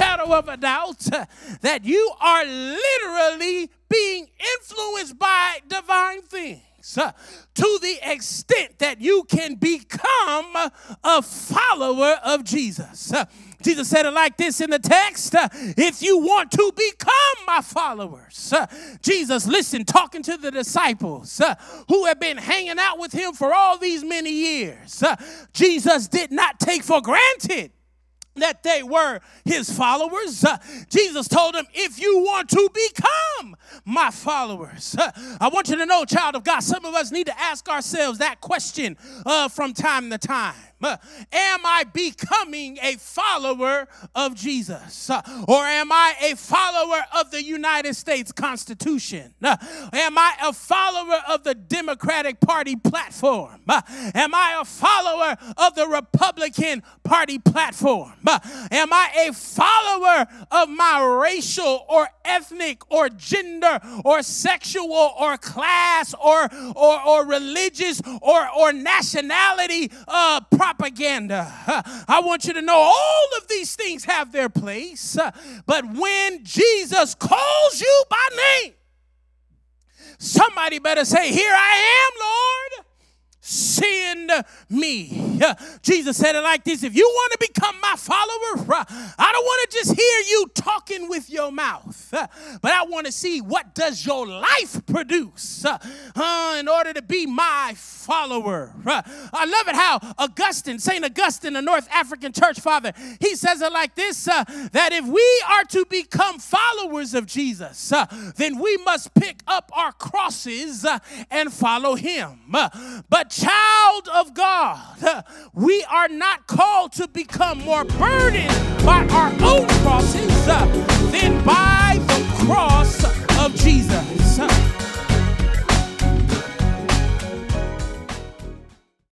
of a doubt uh, that you are literally being influenced by divine things. Uh, to the extent that you can become a follower of Jesus. Uh, Jesus said it like this in the text if you want to become my followers. Jesus, listen, talking to the disciples who have been hanging out with him for all these many years. Jesus did not take for granted that they were his followers. Uh, Jesus told them, if you want to become my followers, uh, I want you to know, child of God, some of us need to ask ourselves that question uh, from time to time. Am I becoming a follower of Jesus? Or am I a follower of the United States Constitution? Am I a follower of the Democratic Party platform? Am I a follower of the Republican Party platform? Am I a follower of my racial or ethnic or gender or sexual or class or, or, or religious or, or nationality uh, propaganda. I want you to know all of these things have their place, but when Jesus calls you by name, somebody better say, Here I am, Lord send me. Jesus said it like this If you want to become my follower, I don't want to just hear you talking with your mouth, but I want to see what does your life produce uh, in order to be my follower. I love it how Augustine, St. Augustine, the North African church father, he says it like this uh, that if we are to become followers of Jesus, uh, then we must pick up our crosses uh, and follow him. but child of God, we are not called to become more burdened by our own crosses uh, than